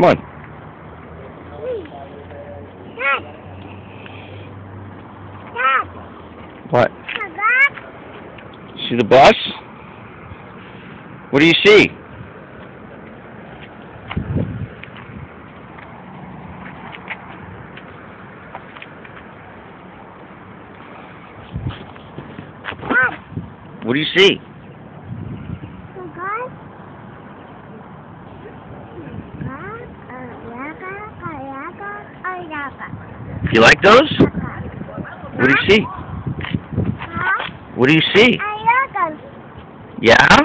Come on. What? See the bus? What do you see? What do you see? You like those? What do you see? What do you see? I love them. Yeah?